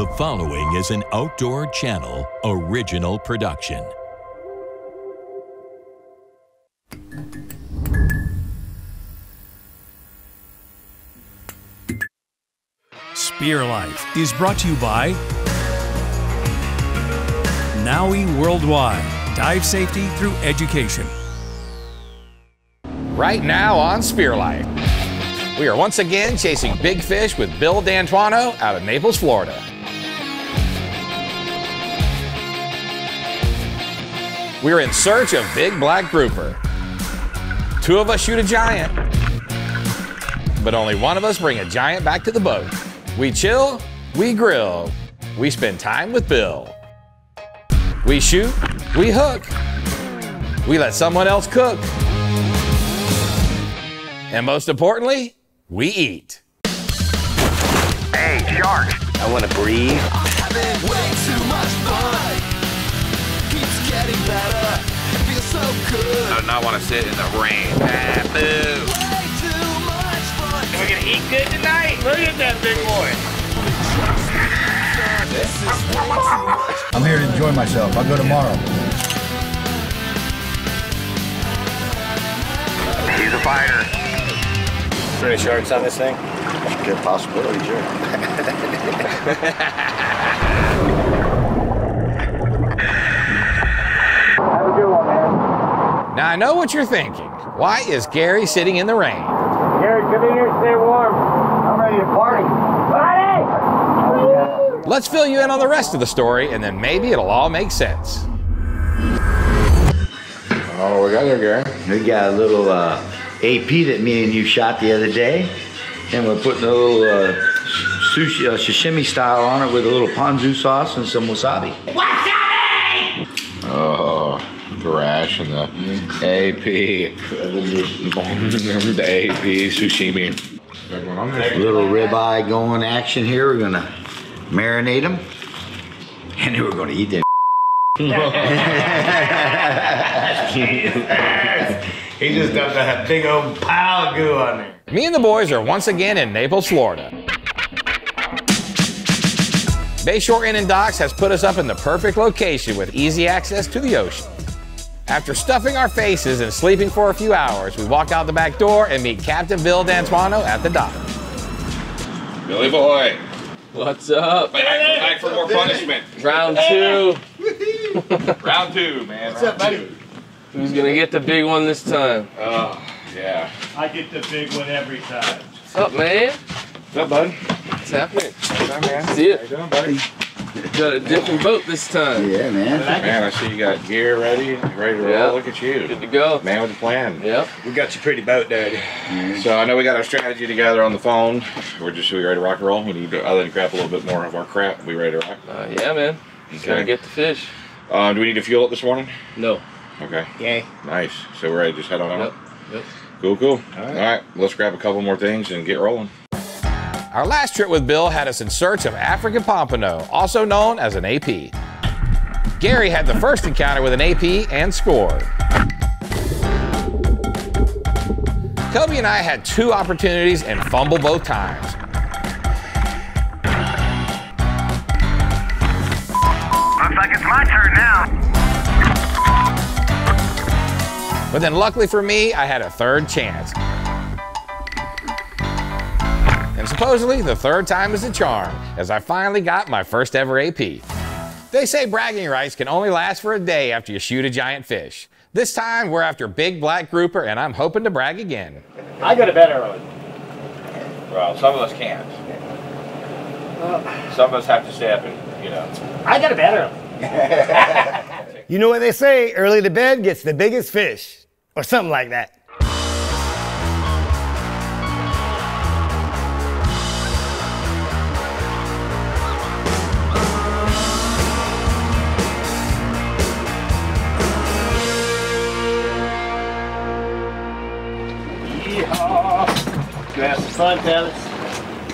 The following is an Outdoor Channel original production. Spear Life is brought to you by NAUI Worldwide. Dive safety through education. Right now on Spear Life, we are once again chasing big fish with Bill D'Antuono out of Naples, Florida. We're in search of big black grouper. Two of us shoot a giant, but only one of us bring a giant back to the boat. We chill, we grill, we spend time with Bill. We shoot, we hook, we let someone else cook. And most importantly, we eat. Hey, shark. I want to breathe. having way too much fun. Keeps getting better. It feels so good. I do not want to sit in the rain. Ah, boo. Way too much fun. We're gonna eat good tonight. Look at that big boy. I'm here to enjoy myself. I'll go tomorrow. He's a fighter. Any sharks on this thing? Good possibility, sure. Now I know what you're thinking. Why is Gary sitting in the rain? Gary, come in here and stay warm. I'm ready to party. Party! Let's fill you in on the rest of the story and then maybe it'll all make sense. Oh, we got there, Gary. We got a little uh, AP that me and you shot the other day, and we're putting a little uh, sushi, uh, sashimi style on it with a little ponzu sauce and some wasabi. Oh, thrash and the AP. the AP sashimi. Got one on there. Little ribeye going action here. We're gonna marinate them, and then we're gonna eat them. He just dumped a big old pile of goo on there. Me and the boys are once again in Naples, Florida. Bayshore Inn and Docks has put us up in the perfect location with easy access to the ocean. After stuffing our faces and sleeping for a few hours, we walk out the back door and meet Captain Bill D'Antuono at the dock. Billy boy. What's up? Back, back for more punishment. Round two. Round two, man. What's up, buddy? Who's gonna get the big one this time? Oh, yeah. I get the big one every time. What's up, man? What's up, bud? What's happening? What's up, man? See it? How you doing, buddy? Got a different boat this time. Yeah, man. Man, I see you got gear ready, ready to roll. Look at you. Good to go. Man with a plan. Yep. We got you pretty boat, Daddy. So I know we got our strategy together on the phone. We're just we ready to rock and roll. We need to other than grab a little bit more of our crap. We ready to rock? Uh, yeah, man. Just gotta get the fish. Um, do we need to fuel up this morning? No. Okay. Yay. Nice. So we're ready to just head on out. Yep. Yep. Cool, cool. All right. Let's grab a couple more things and get rolling. Our last trip with Bill had us in search of African pompano, also known as an AP. Gary had the first encounter with an AP and scored. Coby and I had two opportunities and fumble both times. Looks like it's my turn now. But then luckily for me, I had a third chance. Supposedly the third time is a charm, as I finally got my first ever AP. They say bragging rights can only last for a day after you shoot a giant fish. This time we're after big black grouper and I'm hoping to brag again. I got a better one. Well, some of us can't. Uh, some of us have to stay up and, you know. I got a better one. You know what they say, early to bed gets the biggest fish, or something like that. You have some fun, fellas.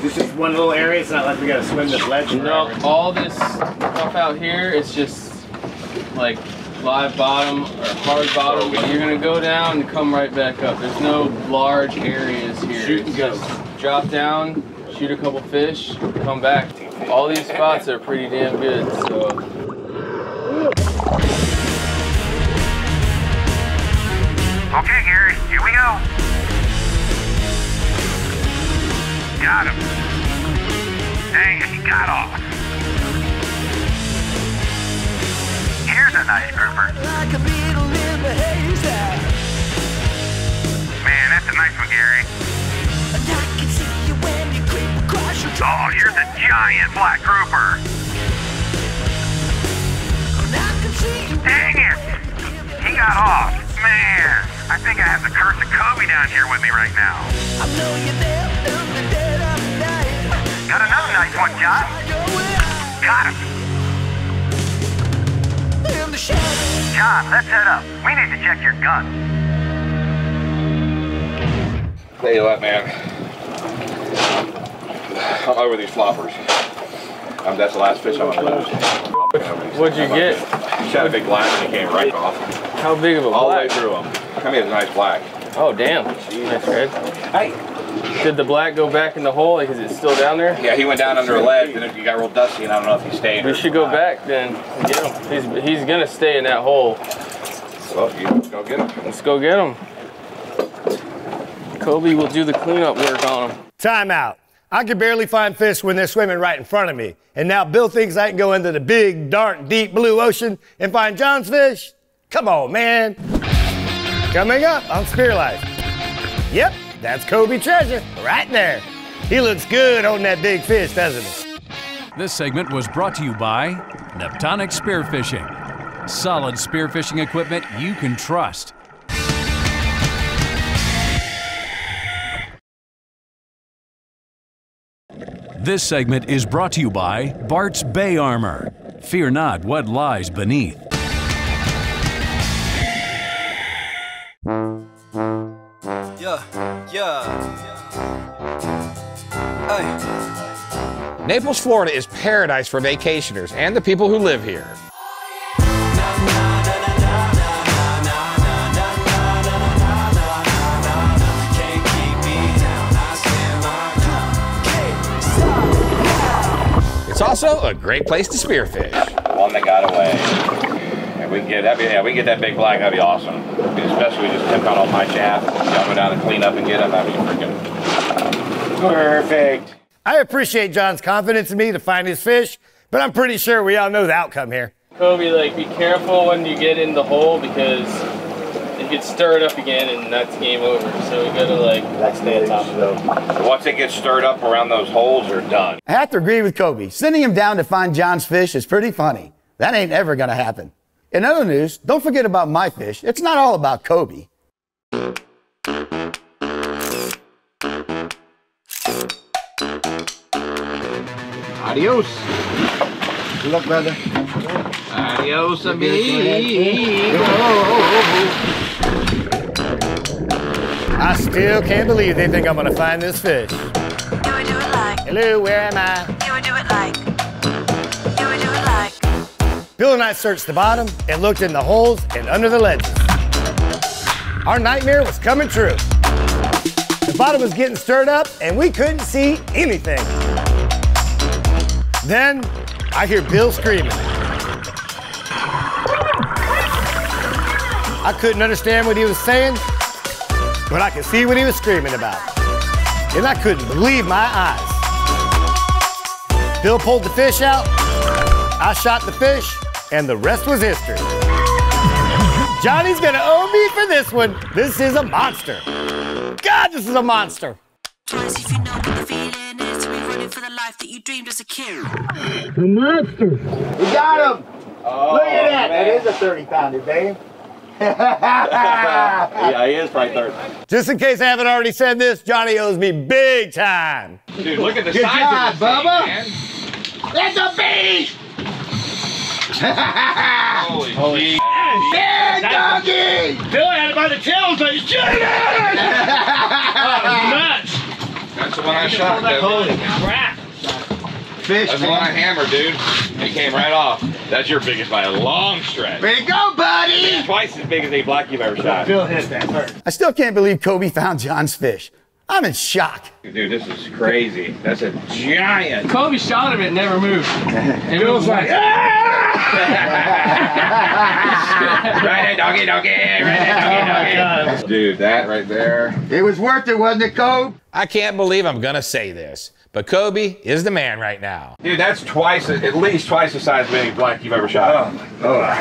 This is one little area. It's not like we gotta swim this ledge. No, forever. all this stuff out here is just like live bottom or hard bottom. You're gonna go down and come right back up. There's no large areas here. Shoot and go. Drop down, shoot a couple fish, come back. all these spots are pretty damn good. So Okay, Gary, here we go. Got him. Dang it, he got off. Here's a nice grouper. Like a needle in the. Man, that's a nice one, Gary. And I can see you when you creep across your Oh, here's a giant black grouper. And I can see you Dang it! He got off. Man, I think I have the curse of Coby down here with me right now. I know you're there in the dead of night. Got another nice one, Jon. Got him. in the shadows. Jon, let's head up. We need to check your gun. Tell you what, man. I'm over these floppers. Um, that's the last fish I'm gonna lose. what'd you get? Shot a big black and he came right off. How big of a All the way through them. I mean, it's a nice black. Oh damn, nice red. Hey. Did the black go back in the hole? Like, is it still down there? Yeah, he went down under a ledge and it got real dusty and I don't know if he stayed. We should go not. back then and get him. He's he's gonna stay in that hole. Well, you go get him. Let's go get him. Coby will do the cleanup work on him. Time out. I can barely find fish when they're swimming right in front of me. And now Bill thinks I can go into the big, dark, deep blue ocean and find Jon's fish? Come on, man. Coming up on Spear Life. Yep, that's Coby treasure right there. He looks good on that big fish, doesn't he? This segment was brought to you by Neptonic Spearfishing. Solid spearfishing equipment you can trust. This segment is brought to you by Bart's Bay Armor. Fear not what lies beneath. Naples, Florida is paradise for vacationers and the people who live here. It's also a great place to spearfish. One that got away. If we can get that, yeah, we can get that big black. That'd be awesome. Especially we just tip out all my shaft, jump it down and clean up and get him. That'd be freaking perfect. I appreciate Jon's confidence in me to find his fish, but I'm pretty sure we all know the outcome here. Coby, like, be careful when you get in the hole because it gets stirred up again and that's game over. So we gotta like. That's stay on top of it. Once it gets stirred up around those holes, you're done. I have to agree with Coby. Sending him down to find Jon's fish is pretty funny. That ain't ever gonna happen. In other news, don't forget about my fish. It's not all about Coby. Adios. Good luck, brother. Adios, I still can't believe they think I'm gonna find this fish. You would do it like, Hello, where am I? you would do it like, you would do it like. Bill and I searched the bottom and looked in the holes and under the ledges. Our nightmare was coming true. The bottom was getting stirred up and we couldn't see anything. Then I hear Bill screaming. I couldn't understand what he was saying, but I could see what he was screaming about. And I couldn't believe my eyes. Bill pulled the fish out, I shot the fish, and the rest was history. Johnny's gonna owe me for this one. This is a monster. God, this is a monster. That you dreamed as a kid. The monster. We got him. Oh, look at that. That is a 30 pounder, babe. Yeah, he is probably third. Just in case I haven't already said this, Johnny owes me big time. Dude, look at the Good size job, of this thing, Bubba. man. That's a beast. Holy, shit. Yeah, doggy. Bill had it by the tail, so he's shooting it! Oh, nuts! That's the one I shot. dude. Holy crap! Fish, That's the one I man. hammered, dude. It came right off. That's your biggest by a long stretch. Way to go, buddy. Twice as big as a black you've ever shot. Bill hit that first. I still can't believe Coby found Jon's fish. I'm in shock. Dude, this is crazy. That's a giant. Coby shot him, it never moved. It was like, right there, doggy, doggy, right there, doggy, oh doggy. Dude, that right there. It was worth it, wasn't it, Coby? I can't believe I'm gonna say this, but Coby is the man right now. Dude, that's twice, at least twice the size of any black you've ever shot. Oh,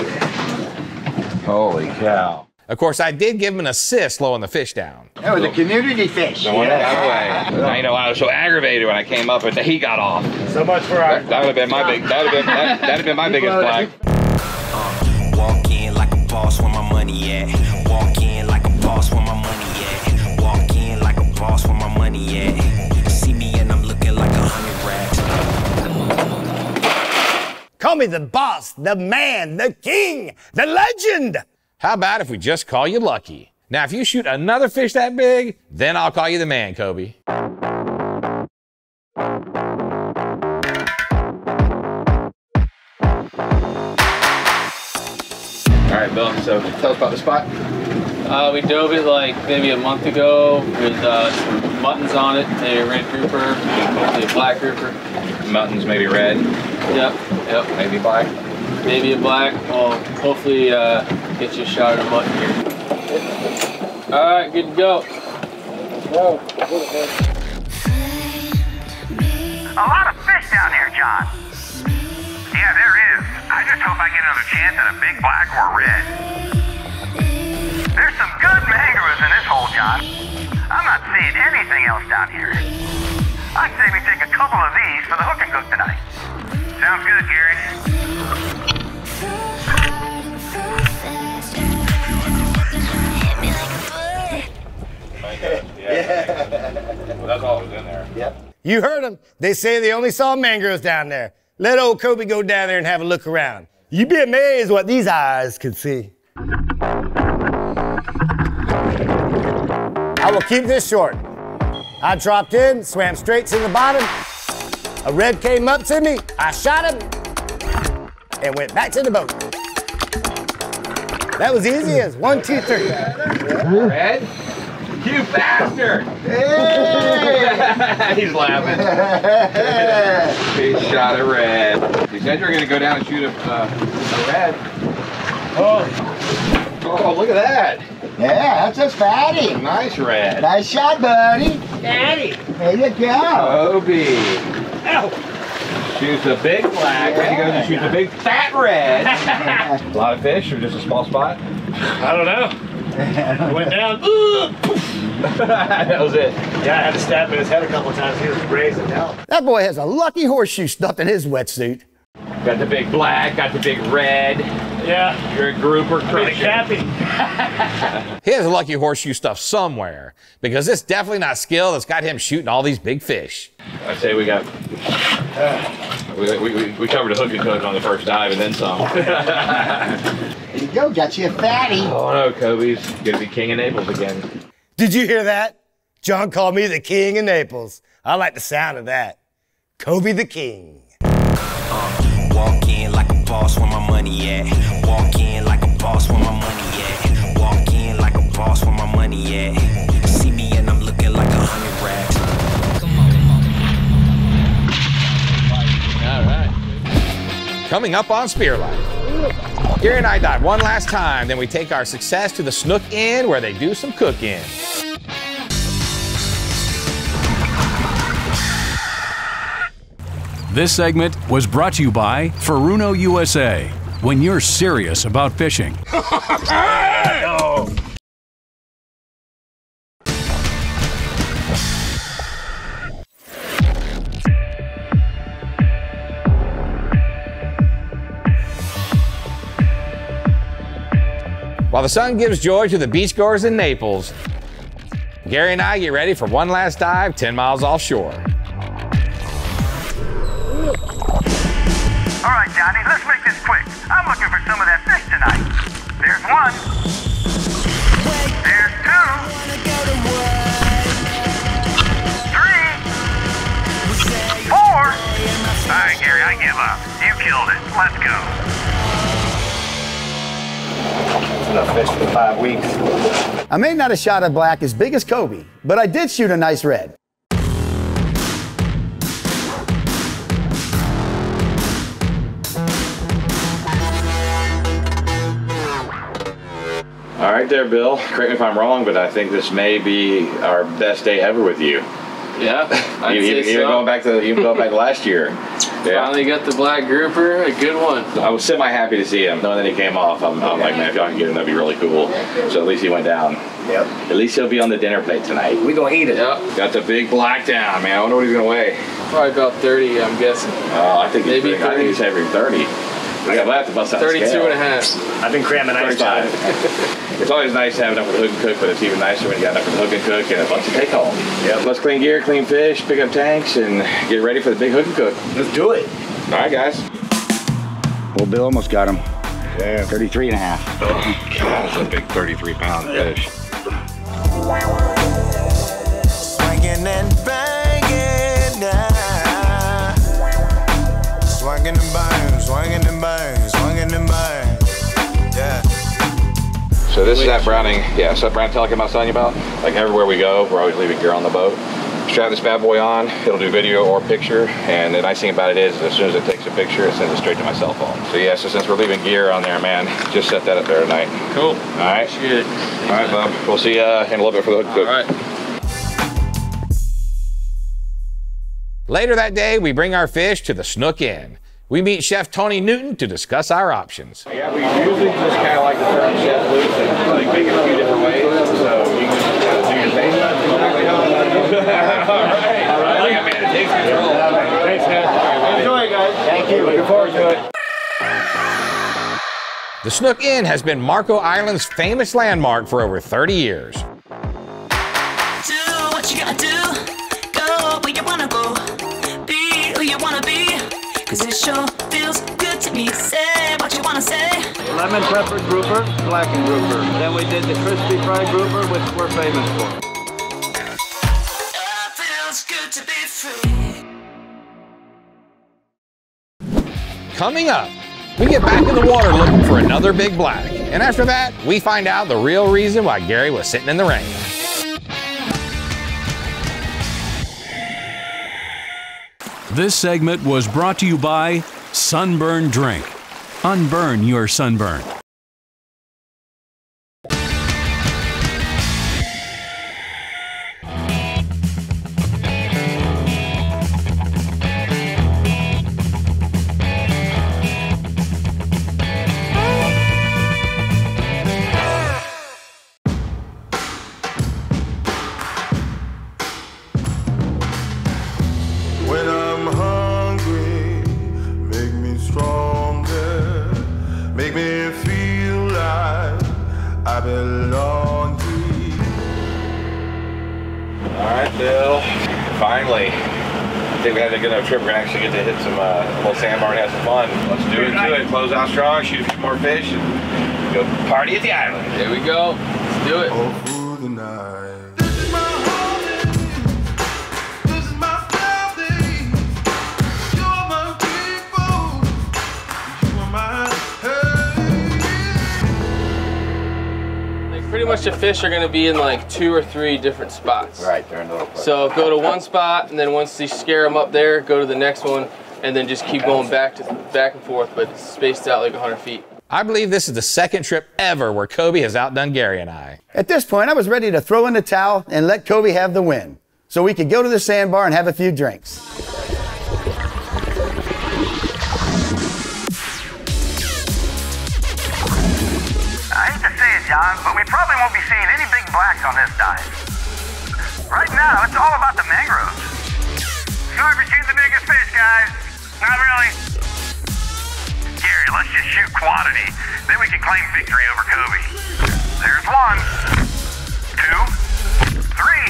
Holy cow. Of course, I did give him an assist slowing the fish down. That was a community fish. The one that got away. You know I was so aggravated when I came up, but he got off. So much for our. That, that would have been my big. That would have been. That, that'd have been my biggest black. Walk in like a boss where my money at. Walk in like a boss where my money at. Walk in like a boss where my money at. Call me the boss, the man, the king, the legend. How about if we just call you Lucky? Now, if you shoot another fish that big, then I'll call you the man, Coby. All right, Bill. So tell us about the spot. Uh, we dove it like maybe a month ago with uh, some muttons on it, maybe a red grouper, hopefully a black grouper. Muttons, maybe red. Yep, yep. Maybe black. Maybe a black. Well, hopefully uh, get you a shot at a mutton here. All right, good to go. A lot of fish down here, Jon. Yeah, there is. I just hope I get another chance at a big black or red. There's some good mangroves in this hole, Jon. I'm not seeing anything else down here. I'd say we take a couple of these for the hook and cook tonight. Sounds good, Gary. yeah. Well, that's all that was in there. Yep. You heard them. They say they only saw mangroves down there. Let old Coby go down there and have a look around. You'd be amazed what these eyes could see. I will keep this short. I dropped in, swam straight to the bottom. A red came up to me. I shot him and went back to the boat. That was easy as one, two, three. Red? You bastard! He's laughing. he shot a red. You said you were going to go down and shoot a, uh, a red. Oh. Oh, look at that. Yeah, that's a fatty. Nice red. Nice shot, buddy. Daddy. There you go. Coby. Shoots a big black, and he goes and shoots a big fat red. a lot of fish or just a small spot? I don't know. I went down. that was it. Yeah, I had to stab him in his head a couple of times. He was brazen hell. That boy has a lucky horseshoe stuffed in his wetsuit. Got the big black, got the big red. Yeah. You're a grouper I'm a cappy. He has a lucky horseshoe stuff somewhere because it's definitely not skill that's got him shooting all these big fish. I say we got. we, we, we- we covered a hook and cook on the first dive and then some. There you go. Got you a fatty. oh no, Coby's gonna be king of Naples again. Did you hear that? Jon called me the king of Naples. I like the sound of that. Coby the king. Uh, walk in like a boss where my money at. Walk in like a boss where my boss where my money at. See me and I'm looking like a hundred racks. All right. Coming up on Spear Life. Gary and I dive one last time, then we take our success to the Snook Inn where they do some cooking. This segment was brought to you by Furuno USA. When you're serious about fishing, While the sun gives joy to the beachgoers in Naples, Gary and I get ready for one last dive 10 miles offshore. All right, Johnny, let's make this quick. I'm looking for some of that fish tonight. There's one. There's two. Three. Four. All right, Gary, I give up. You killed it. Let's go. Enough fish for five weeks. I may not have shot a black as big as Kobe, but I did shoot a nice red. All right, there, Bill. Correct me if I'm wrong, but I think this may be our best day ever with you. Yeah, I'd even, say even so. going back to even going back last year. Yeah. Finally got the black grouper, a good one. I was semi happy to see him. Knowing that he came off, I'm, I'm like, man, if y'all can get him, that'd be really cool. So at least he went down. Yep. At least he'll be on the dinner plate tonight. We gonna eat it. Yep. Got the big black down, man. I wonder what he's gonna weigh. Probably about 30, I'm guessing. Oh, I think he's Maybe big. I think he's heavy 30. I got have to bust out 32 scale. and a half. I've been cramming ice time. 35. it's always nice to have enough for the hook and cook, but it's even nicer when you got enough for the hook and cook and a bunch of take home. Yep. Let's clean gear, clean fish, pick up tanks, and get ready for the big hook and cook. Let's do it. All right, guys. Well, Bill almost got him. Yeah. 33 and a half. Oh, God, that's a big 33 pound fish. Swinging and banging now. Swinging and bang, swinging and bang, swinging and bang. Yeah. So this is that Browning, yeah, so that Browning Telic I'm telling you about. Like everywhere we go, we're always leaving gear on the boat. Strap this bad boy on, it'll do video or picture, and the nice thing about it is, as soon as it takes a picture, it sends it straight to my cell phone. So yeah, so since we're leaving gear on there, man, just set that up there tonight. Cool. All right? Appreciate it. All right, bub. We'll see you uh, in a little bit for the hook All cook. right. Later that day, we bring our fish to the Snook Inn. We meet Chef Tony Newton to discuss our options. Yeah, we usually just kind of like to turn chef loose and like make it a few different ways, so you can just kind of do your thing. That's exactly how I like it. All right. All right. Like a man, it takes control. Thanks, guys. Enjoy, guys. Thank you. Looking forward to it. The Snook Inn has been Marco Island's famous landmark for over 30 years. Cause it sure feels good to me. Say what you wanna say. Lemon pepper grouper, blackened grouper. Then we did the crispy fried grouper, which we're famous for. It feels good to be free. Coming up, we get back in the water looking for another big black. And after that, we find out the real reason why Gary was sitting in the rain. This segment was brought to you by Sunburn Drink. Unburn your sunburn. Me feel like I belong here. All right, Bill. Finally. I think we had a good enough trip. We're gonna actually get to hit some uh, little sandbar and have some fun. Let's do it to it. Close out strong, shoot a few more fish, and go party at the island. There we go. Let's do it. All through the night. Pretty much the fish are gonna be in like two or three different spots. Right, they're in little place. So go to one spot, and then once you scare them up there, go to the next one, and then just keep going back to back and forth, but spaced out like 100 feet. I believe this is the second trip ever where Coby has outdone Gary and I. At this point, I was ready to throw in the towel and let Coby have the win so we could go to the sandbar and have a few drinks. Jon, but we probably won't be seeing any big blacks on this dive. Right now, it's all about the mangroves. Sorry for shooting the biggest fish, guys. Not really. Gary, let's just shoot quantity. Then we can claim victory over Coby. There's one, two, three,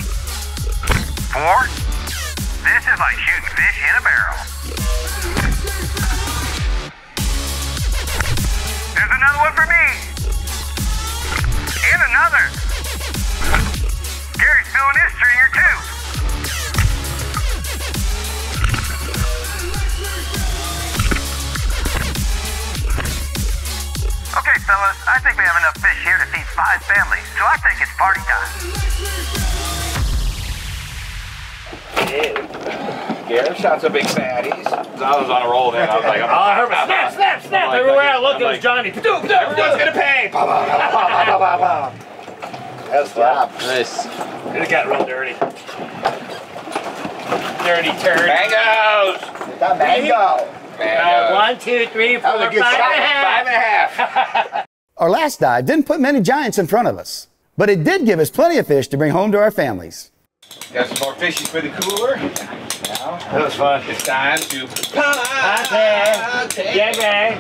four. This is like shooting fish in a barrel. There's another one for me. And another. Gary's filling his stringer too. Okay, fellas. I think we have enough fish here to feed five families, so I think it's party time. Garrett shot some big fatties. I was on a roll then. I was like, I'm Oh, I heard a snap, snap, snap. like- Everywhere I look, it was like- Johnny. Dude, everyone's gonna pay. That's job. Nice. It got real dirty. Dirty turd. Mangoes. Got mango. Uh, Mangoes. one, two, three, four, was a five good and a shot. half. Five and a half. Our last dive didn't put many giants in front of us, but it did give us plenty of fish to bring home to our families. Got some more fishies for the cooler. Now That was fun. it's time to Okay. Yeah, okay.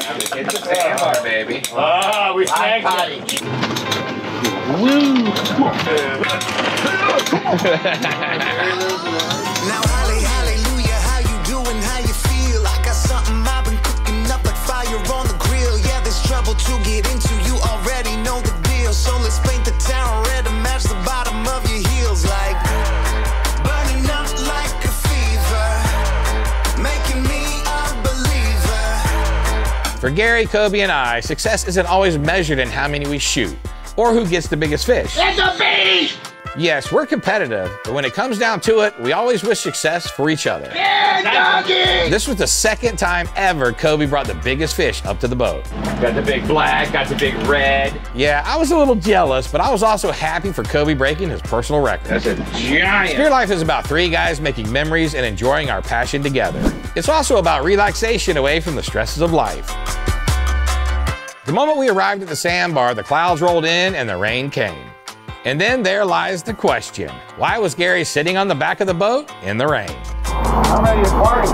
Time to get the sandbar, baby. Oh, we snagged it. Now, holly, hallelujah, how you doing, how you feel? I got something I've been cooking up like fire on the grill. Yeah, there's trouble to get into, you already know the deal. So let's paint the town red and match the bottom of your heels like. For Gary, Coby, and I, success isn't always measured in how many we shoot or who gets the biggest fish. It's a beast! Yes, we're competitive, but when it comes down to it, we always wish success for each other. Yeah, doggy! This was the second time ever Coby brought the biggest fish up to the boat. Got the big black, got the big red. Yeah, I was a little jealous, but I was also happy for Coby breaking his personal record. That's a giant. Spear Life is about three guys making memories and enjoying our passion together. It's also about relaxation away from the stresses of life. The moment we arrived at the sandbar, the clouds rolled in and the rain came. And then there lies the question why was Gary sitting on the back of the boat in the rain? I'm ready to party.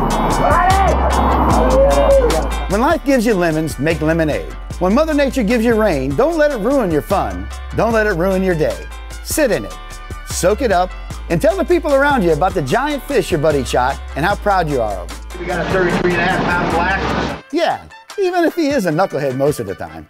When life gives you lemons, make lemonade. When Mother Nature gives you rain, don't let it ruin your fun. Don't let it ruin your day. Sit in it, soak it up, and tell the people around you about the giant fish your buddy shot and how proud you are of them. We got a 33 and a half pound black. Yeah, even if he is a knucklehead most of the time.